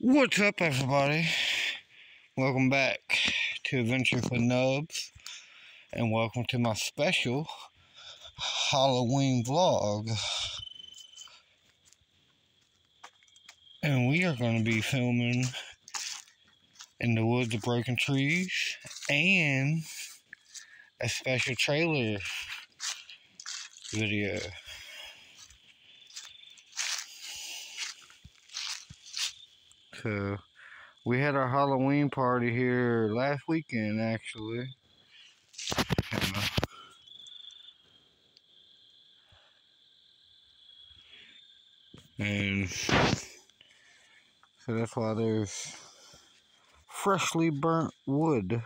What's up, everybody? Welcome back to Adventure for Nubz, and welcome to my special Halloween vlog. And we are going to be filming in the woods of broken trees and a special trailer video. So, we had our Halloween party here last weekend, actually. And so that's why there's freshly burnt wood.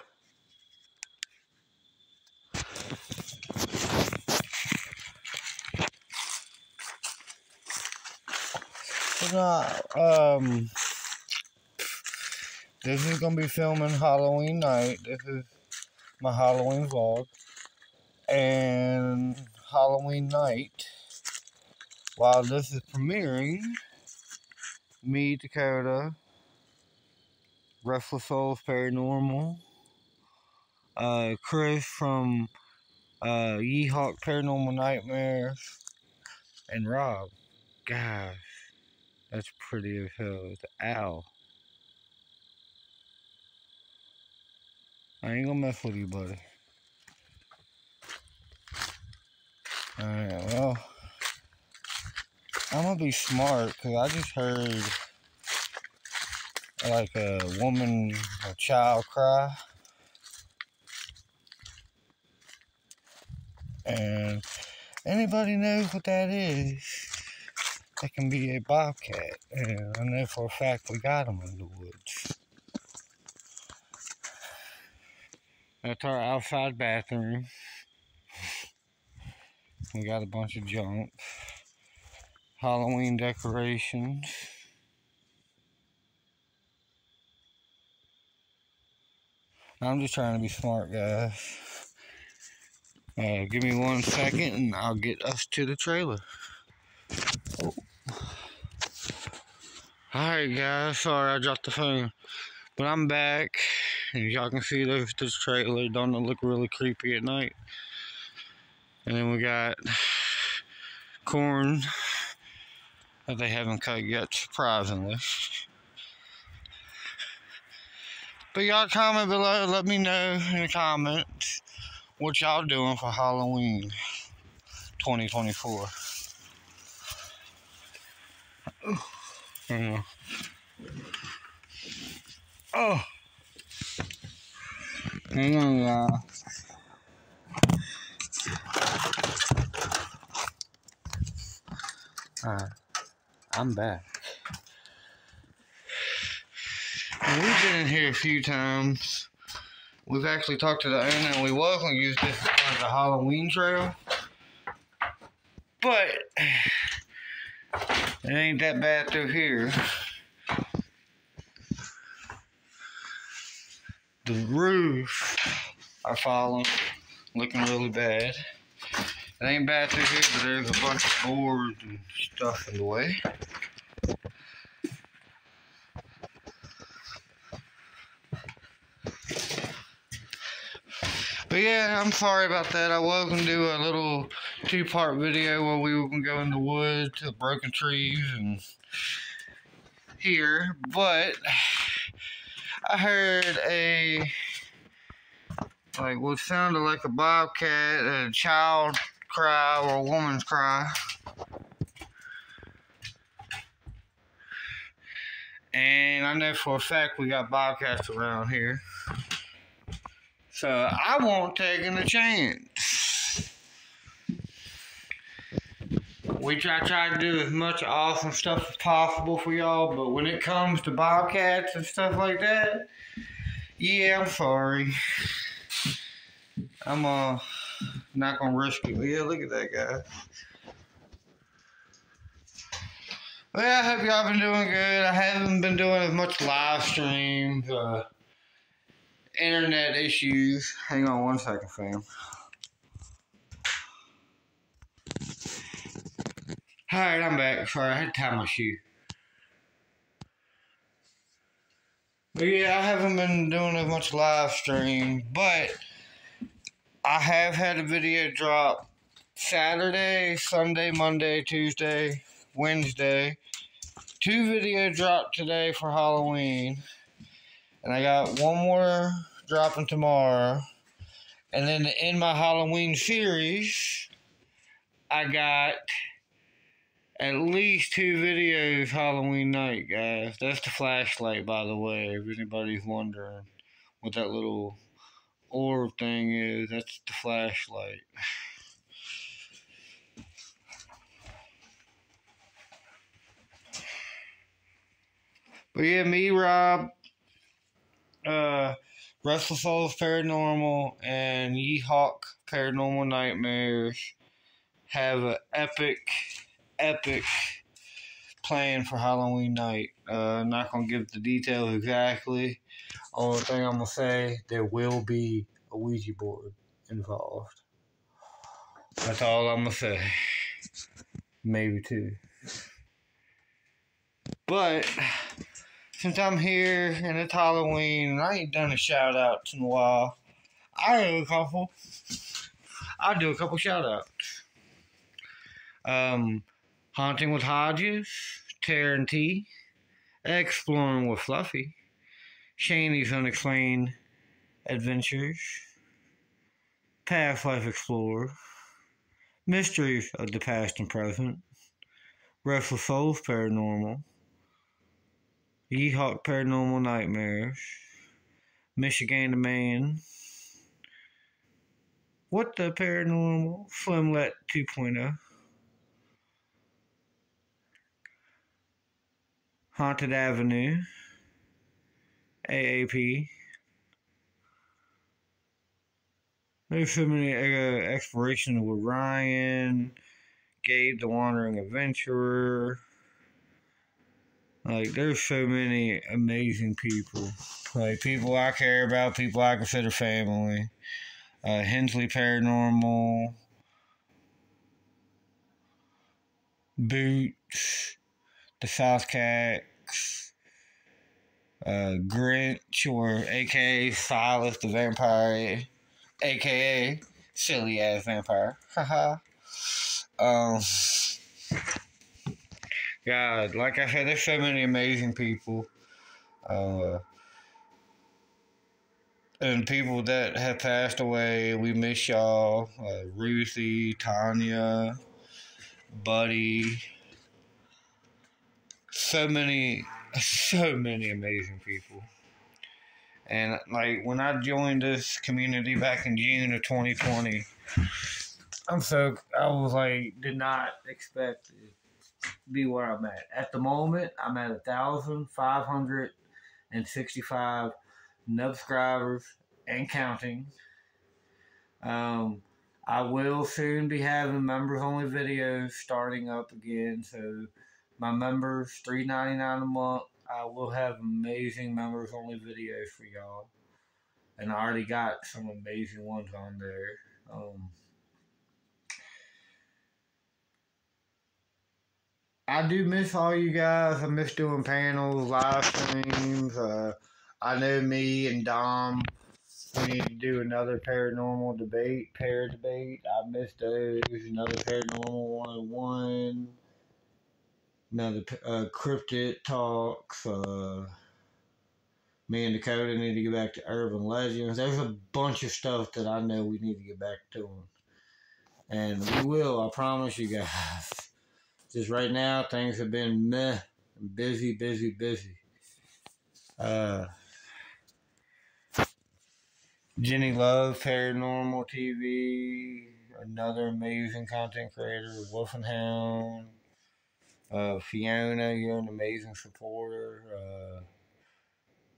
not, um, this is gonna be filming Halloween night. This is my Halloween vlog. And Halloween night, while this is premiering, me, Dakota, Restless Souls Paranormal, uh, Chris from uh, Yeehawk Paranormal Nightmares, and Rob. Gosh, that's pretty as hell. The owl. I ain't gonna mess with you, buddy. Alright, well. I'm gonna be smart, because I just heard like a woman, a child cry. And anybody knows what that is, that can be a bobcat. And I know for a fact we got them in the woods. That's our outside bathroom. We got a bunch of junk. Halloween decorations. I'm just trying to be smart, guys. Uh, give me one second and I'll get us to the trailer. Oh. Alright, guys. Sorry I dropped the phone. But I'm back. Y'all can see this trailer. Don't look really creepy at night? And then we got corn that they haven't cut yet, surprisingly. But y'all comment below, let me know in the comments what y'all doing for Halloween 2024. Oh. Mm. oh. Hang on, y'all. Alright, I'm back. We've been in here a few times. We've actually talked to the owner and we was to use this as a Halloween trail. But it ain't that bad through here. The roof are falling, looking really bad. It ain't bad through here, but there's a bunch of boards and stuff in the way. But yeah, I'm sorry about that. I was going to do a little two-part video where we were going to go in the woods to the broken trees and here. But I heard a, like what sounded like a bobcat, a child cry or a woman's cry. And I know for a fact we got bobcats around here. So I won't take a chance. We try try to do as much awesome stuff as possible for y'all, but when it comes to bobcats and stuff like that, yeah, I'm sorry. I'm uh not gonna risk it. Yeah, look at that guy. Well, I hope y'all been doing good. I haven't been doing as much live streams. Uh, internet issues. Hang on one second, fam. Alright, I'm back. Sorry, I had to tie my shoe. But yeah, I haven't been doing as much live stream, but I have had a video drop Saturday, Sunday, Monday, Tuesday, Wednesday. Two video dropped today for Halloween. And I got one more dropping tomorrow. And then in my Halloween series, I got at least two videos Halloween night, guys. That's the flashlight, by the way, if anybody's wondering what that little orb thing is. That's the flashlight. But yeah, me, Rob, uh, Restless Souls Paranormal, and Yeehawk Paranormal Nightmares have an epic, epic plan for Halloween night. Uh, I'm not gonna give the details exactly. Only thing I'm gonna say, there will be a Ouija board involved. That's all I'm gonna say. Maybe two. But since I'm here and it's Halloween and I ain't done a shout out in a while, I do a couple. I'll do a couple shout outs. Um, Haunting with Hodges, Taryn T, Exploring with Fluffy, Shaney's Unexplained Adventures, Past Life Explorer, Mysteries of the Past and Present, Restless Souls Paranormal, Yeehawk Paranormal Nightmares, Michigan Man, What the Paranormal, Slimlet 2.0, Haunted Avenue, AAP. There's so many uh, explorations with Ryan, Gabe the Wandering Adventurer. Like, there's so many amazing people. Like, people I care about, people I consider family. Uh, Hensley Paranormal. Boots. The South Cats. Uh, Grinch, or aka Silas the Vampire, aka Silly Ass Vampire. Haha. um. God, like I said, there's so many amazing people. Uh, and people that have passed away, we miss y'all. Uh, Ruthie, Tanya, Buddy. So many, so many amazing people. And like when I joined this community back in June of 2020, I'm so I was like did not expect to be where I'm at. At the moment, I'm at a thousand five hundred and sixty-five subscribers and counting. Um, I will soon be having members only videos starting up again. So my members, three ninety nine a month. I will have amazing members only videos for y'all, and I already got some amazing ones on there. Um, I do miss all you guys. I miss doing panels, live streams. Uh, I know me and Dom. We need to do another paranormal debate, pair debate. I miss those. Another paranormal 101. Another uh, cryptid talks. Uh, me and Dakota need to get back to urban legends. There's a bunch of stuff that I know we need to get back to. And we will, I promise you guys. Just right now, things have been meh, busy, busy, busy. Uh, Jenny Love, Paranormal TV, another amazing content creator, Wolfenhound. Uh, Fiona, you're an amazing supporter. Uh,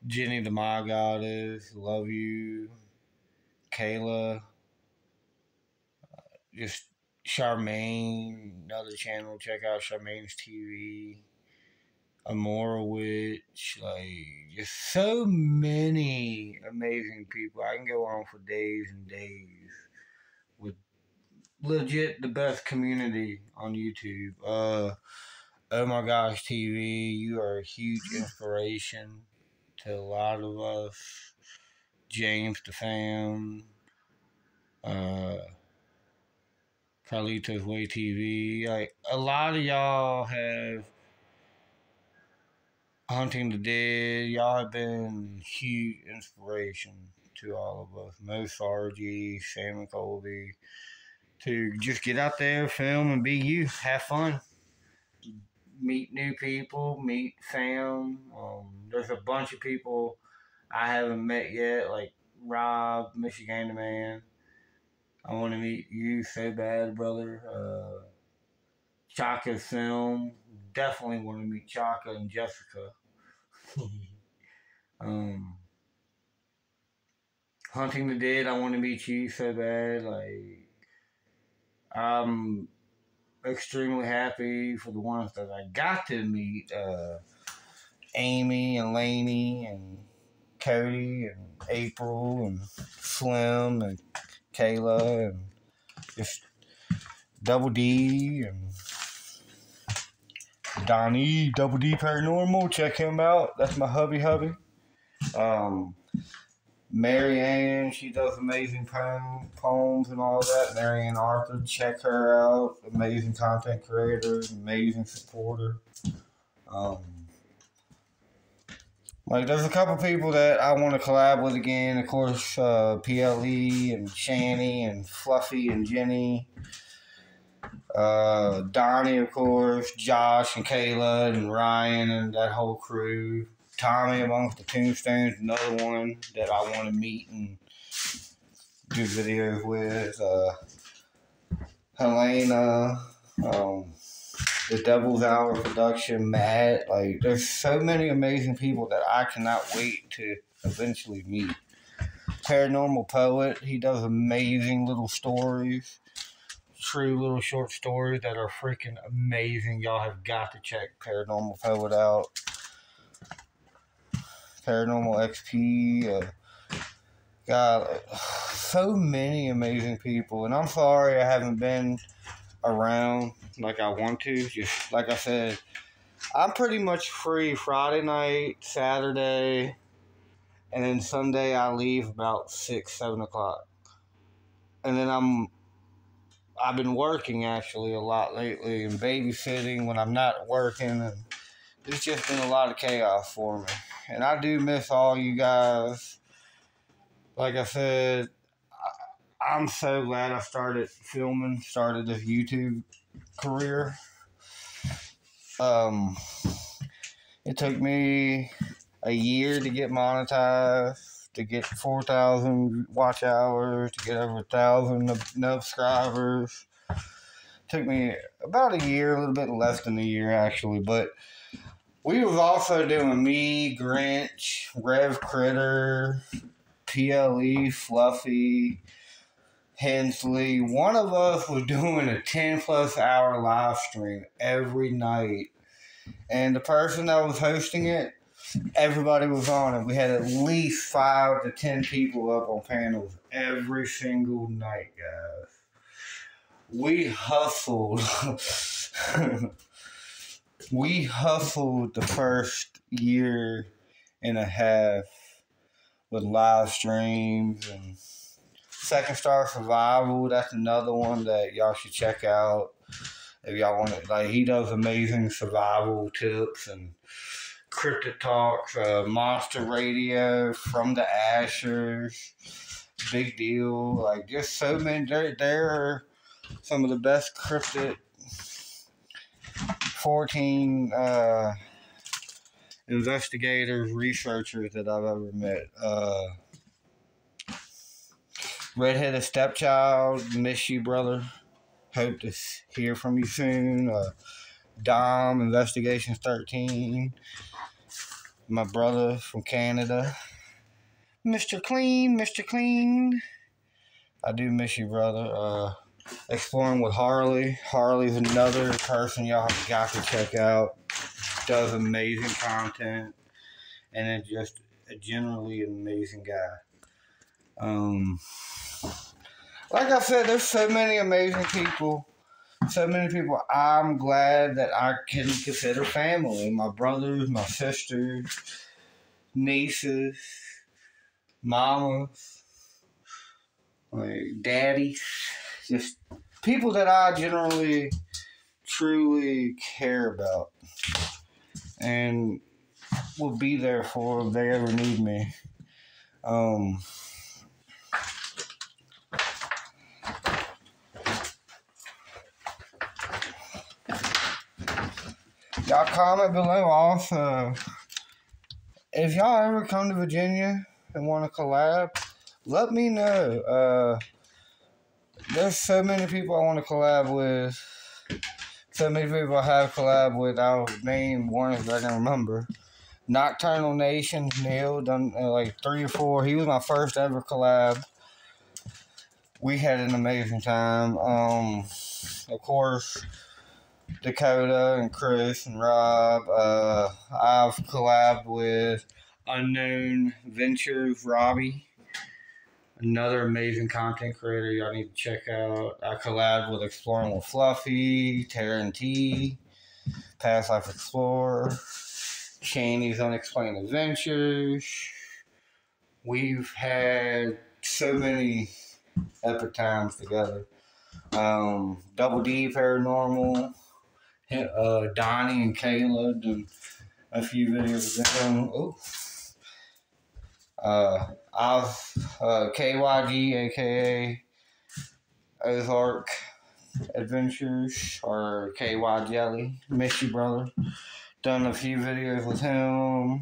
Jenny the My Goddess, love you. Kayla, uh, just Charmaine, another channel. Check out Charmaine's TV. Amora Witch, like just so many amazing people. I can go on for days and days with legit the best community on YouTube. Uh, oh my gosh, TV, you are a huge inspiration to a lot of us. James the fam, uh, Carlitos Way TV. Like a lot of y'all have Hunting the Dead. Y'all have been huge inspiration to all of us. Moe Sargi, Sam and Colby. To just get out there, film, and be you. Have fun. Meet new people, meet fam. Um, there's a bunch of people I haven't met yet, like Rob, Michigan the man. I want to meet you so bad, brother. Uh, Chaka's film. Definitely want to meet Chaka and Jessica. um, Hunting the Dead. I want to meet you so bad. Like, I'm extremely happy for the ones that I got to meet. Uh, Amy and Laney and Cody and April and Slim and Kayla and just Double D and Donnie Double D Paranormal. Check him out. That's my hubby hubby. Um, Marianne, she does amazing poem, poems and all that. Marianne Arthur, check her out. Amazing content creator, amazing supporter. Um, like, there's a couple people that I want to collab with again. Of course, uh, PLE and Shanny and Fluffy and Jenny. Uh, Donnie, of course, Josh and Kayla and Ryan and that whole crew. Tommy amongst the Tombstones, another one that I want to meet and do videos with. Uh, Helena, um, the Devil's Hour production, Matt. Like, there's so many amazing people that I cannot wait to eventually meet. Paranormal Poet, he does amazing little stories, true little short stories that are freaking amazing. Y'all have got to check Paranormal Poet out. Paranormal XP, uh, God, so many amazing people. And I'm sorry I haven't been around like I want to. Just like I said, I'm pretty much free Friday night, Saturday, and then Sunday I leave about six, seven o'clock. And then I'm I've been working actually a lot lately and babysitting when I'm not working and it's just been a lot of chaos for me. And I do miss all you guys. Like I said, I'm so glad I started filming, started this YouTube career. Um, it took me a year to get monetized, to get 4,000 watch hours, to get over a thousand subscribers. It took me about a year, a little bit less than a year actually, but we was also doing me, Grinch, Rev Critter, PLE, Fluffy, Hensley, one of us was doing a 10 plus hour live stream every night. And the person that was hosting it, everybody was on it. We had at least five to 10 people up on panels every single night, guys. We hustled. we hustled the first year and a half with live streams and Second Star Survival. That's another one that y'all should check out if y'all want it. Like he does amazing survival tips and cryptid talks, uh, monster radio from the Ashers. Big deal. Like just so many. They're, they're some of the best cryptid 14 uh, investigators, researchers that I've ever met. Uh, redheaded stepchild, miss you, brother. Hope to hear from you soon. Uh, Dom, Investigations 13. My brother from Canada. Mr. Clean, Mr. Clean. I do miss you, brother. Uh, exploring with Harley. Harley's another person y'all have got to check out. Does amazing content. And is just a generally amazing guy. Um, like I said, there's so many amazing people. So many people I'm glad that I can consider family. My brothers, my sisters, nieces, mamas, like daddies, just people that I generally truly care about and will be there for if they ever need me. Um, y'all comment below also if y'all ever come to Virginia and want to collab, let me know. Uh, there's so many people I want to collab with. So many people I have collab with. I'll name one I can remember. Nocturnal Nations, Neil, done uh, like three or four. He was my first ever collab. We had an amazing time. Um, of course, Dakota and Chris and Rob. Uh, I've collabed with Unknown Ventures, Robbie. Another amazing content creator y'all need to check out. I collab with Exploring with Fluffy, Taryn T, Past Life Explorer, Shaney's Unexplained Adventures. We've had so many epic times together. Um, Double D Paranormal, uh, Donnie and Kayla did a few videos of them. Oh. Uh, I've uh, KYG, aka Ozark Adventures, or KY Jelly, miss you, brother. Done a few videos with him.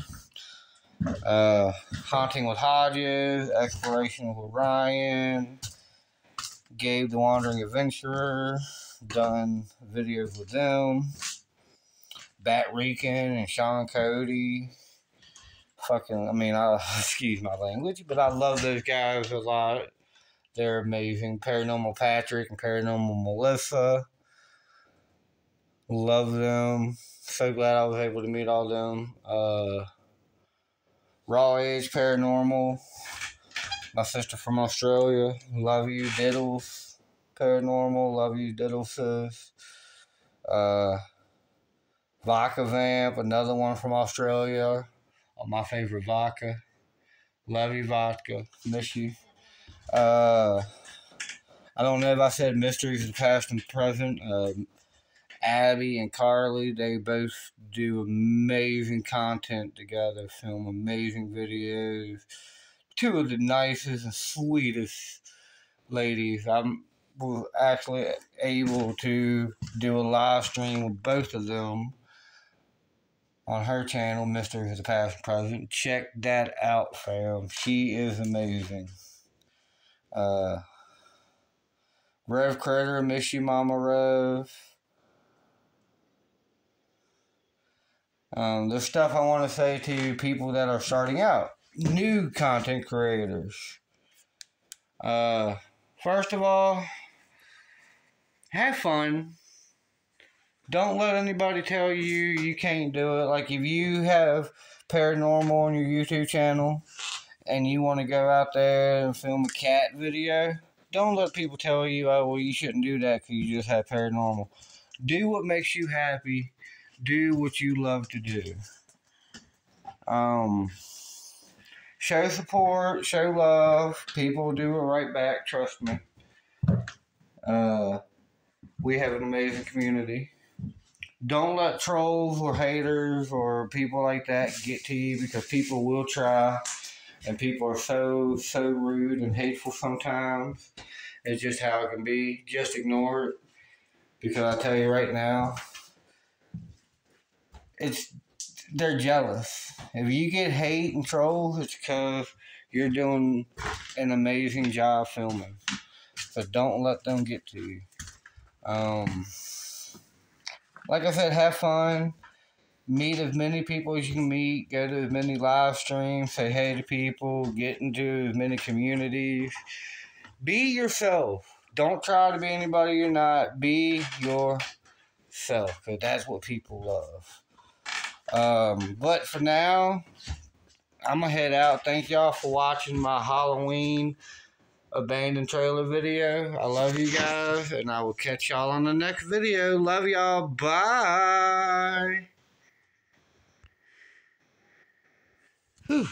Uh, Haunting with Hodges, Exploration with Ryan, Gabe the Wandering Adventurer done videos with them. Bat Rican and Sean Cody. Fucking, I mean, I excuse my language, but I love those guys a lot. They're amazing. Paranormal Patrick and Paranormal Melissa. Love them. So glad I was able to meet all them. Uh, Raw Age Paranormal. My sister from Australia. Love you, Diddles. Paranormal, love you, Diddle Sis. Uh, Vodka Vamp, another one from Australia. Oh, my favorite vodka. Love you, vodka. Miss you. Uh, I don't know if I said mysteries of the past and present. Uh, Abby and Carly, they both do amazing content together, film amazing videos. Two of the nicest and sweetest ladies. I'm was actually able to do a live stream with both of them on her channel, Mr. the Past and Present. Check that out, fam. She is amazing. Uh, Rev Critter, miss you, Mama Rev. Um, there's stuff I want to say to people that are starting out, new content creators. Uh, first of all, have fun. Don't let anybody tell you you can't do it. Like if you have paranormal on your YouTube channel and you want to go out there and film a cat video, don't let people tell you, oh, well, you shouldn't do that because you just have paranormal. Do what makes you happy. Do what you love to do. Um, show support, show love. People do it right back. Trust me. Uh, we have an amazing community. Don't let trolls or haters or people like that get to you because people will try and people are so, so rude and hateful sometimes. It's just how it can be. Just ignore it because I tell you right now, it's they're jealous. If you get hate and trolls, it's because you're doing an amazing job filming. So don't let them get to you. Um, like I said, have fun. Meet as many people as you can meet. Go to as many live streams. Say hey to people. Get into as many communities. Be yourself. Don't try to be anybody you're not. Be yourself. Because that's what people love. Um, but for now, I'm going to head out. Thank y'all for watching my Halloween abandoned trailer video. I love you guys, and I will catch y'all on the next video. Love y'all. Bye. Whew.